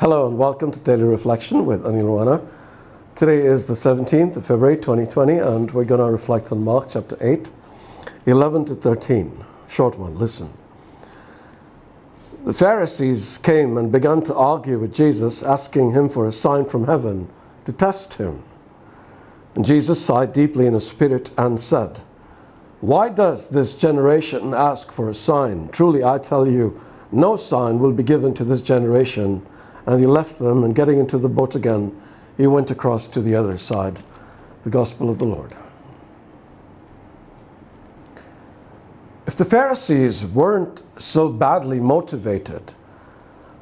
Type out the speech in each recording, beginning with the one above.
Hello and welcome to Daily Reflection with Aneel Aranha. Today is the 17th of February 2020 and we're going to reflect on Mark chapter 8, 11 to 13. Short one, listen. The Pharisees came and began to argue with Jesus, asking him for a sign from heaven to test him. And Jesus sighed deeply in his spirit and said, Why does this generation ask for a sign? Truly I tell you, no sign will be given to this generation. And he left them, and getting into the boat again, he went across to the other side. The Gospel of the Lord. If the Pharisees weren't so badly motivated,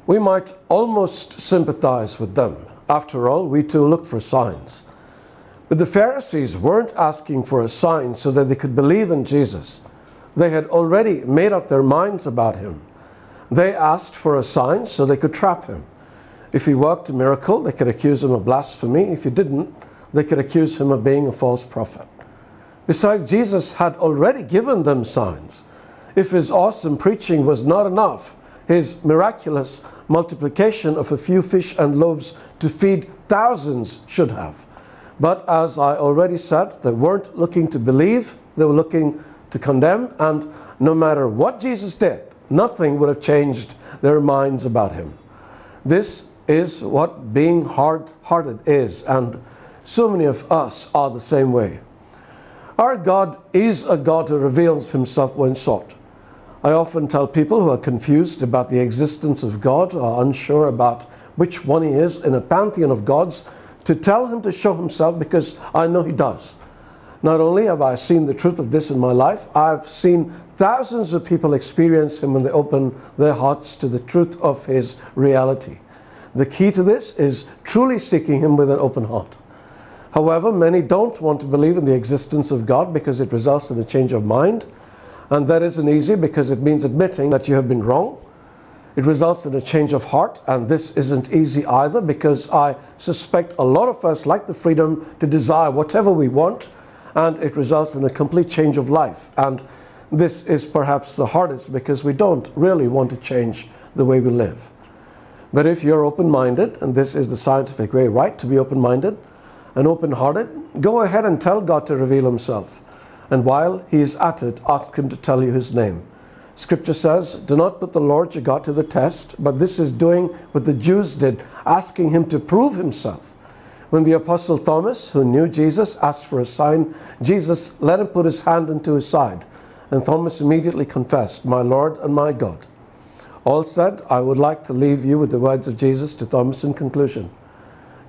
we might almost sympathize with them. After all, we too look for signs. But the Pharisees weren't asking for a sign so that they could believe in Jesus. They had already made up their minds about him. They asked for a sign so they could trap him. If he worked a miracle, they could accuse him of blasphemy. If he didn't, they could accuse him of being a false prophet. Besides, Jesus had already given them signs. If his awesome preaching was not enough, his miraculous multiplication of a few fish and loaves to feed thousands should have. But as I already said, they weren't looking to believe, they were looking to condemn, and no matter what Jesus did, nothing would have changed their minds about him. This is what being hard hearted is, and so many of us are the same way. Our God is a God who reveals himself when sought. I often tell people who are confused about the existence of God or unsure about which one he is in a pantheon of gods to tell him to show himself because I know he does. Not only have I seen the truth of this in my life, I've seen thousands of people experience him when they open their hearts to the truth of his reality. The key to this is truly seeking Him with an open heart. However, many don't want to believe in the existence of God because it results in a change of mind. And that isn't easy because it means admitting that you have been wrong. It results in a change of heart, and this isn't easy either because I suspect a lot of us like the freedom to desire whatever we want, and it results in a complete change of life. And this is perhaps the hardest because we don't really want to change the way we live. But if you're open minded, and this is the scientific way, right, to be open minded and open hearted, go ahead and tell God to reveal Himself. And while He is at it, ask Him to tell you His name. Scripture says, Do not put the Lord your God to the test, but this is doing what the Jews did, asking Him to prove Himself. When the Apostle Thomas, who knew Jesus, asked for a sign, Jesus let him put his hand into his side. And Thomas immediately confessed, My Lord and my God. All said, I would like to leave you with the words of Jesus to Thomas in conclusion.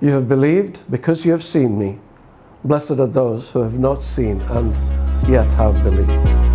You have believed because you have seen me. Blessed are those who have not seen and yet have believed.